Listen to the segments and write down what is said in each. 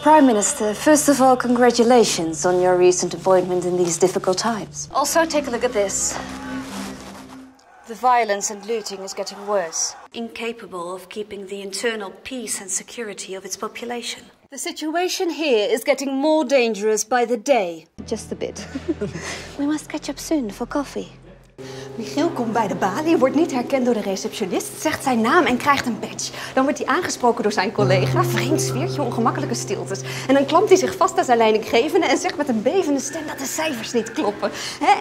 Prime Minister, first of all, congratulations on your recent appointment in these difficult times. Also, take a look at this. The violence and looting is getting worse, incapable of keeping the internal peace and security of its population. The situation here is getting more dangerous by the day. Just a bit. we must catch up soon for coffee. Michiel komt bij de balie, wordt niet herkend door de receptionist, zegt zijn naam en krijgt een badge. Dan wordt hij aangesproken door zijn collega, vreemd sfeertje, ongemakkelijke stiltes. En dan klampt hij zich vast aan zijn leidinggevende en zegt met een bevende stem dat de cijfers niet kloppen.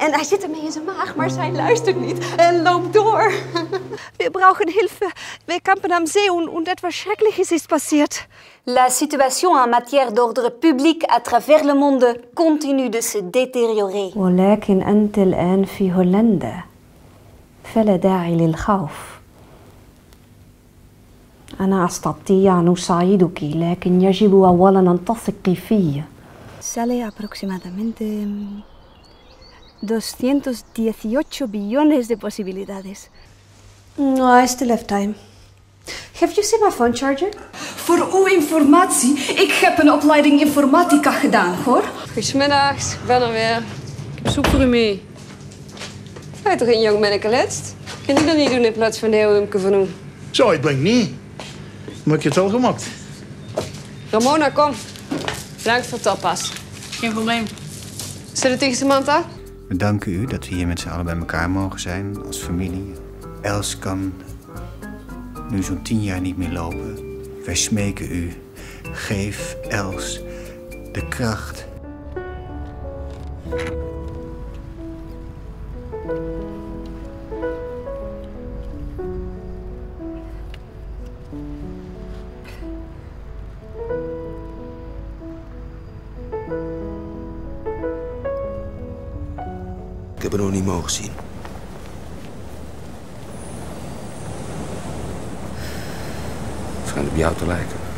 En hij zit ermee in zijn maag, maar zij luistert niet en loopt door. We brauchen Hilfe. We kampen am See und, und etwas Schreckliches ist passiert. La situation en matière d'ordre public à travers le monde continue de se détériorer. ولكن أنت الآن في هولندا فلا داعي للخوف أنا أستطيع أن أساعدك لكن يجب أولا أن تثقي في Sale aproximadamente mm, 218 billones de posibilidades. No, I still have time. Have you seen my phone charger? Voor uw informatie, ik heb een opleiding informatica gedaan, hoor. Goedemiddags, ik ben er weer. Ik heb soep voor u mee. Hij toch een jong manneke letst? Kan ik dat niet doen in plaats van de heeuwimke van u? Zo, ik denk niet. Maar ik heb het wel gemaakt. Ramona, kom. Bedankt voor tapas. Geen probleem. Zet het tegen Samantha? We danken u dat we hier met z'n allen bij elkaar mogen zijn als familie. Els kan nu zo'n tien jaar niet meer lopen. Wij smeken u, geef Els de kracht. Ik heb het nog niet mogen zien. Schijnt op jou te lijken.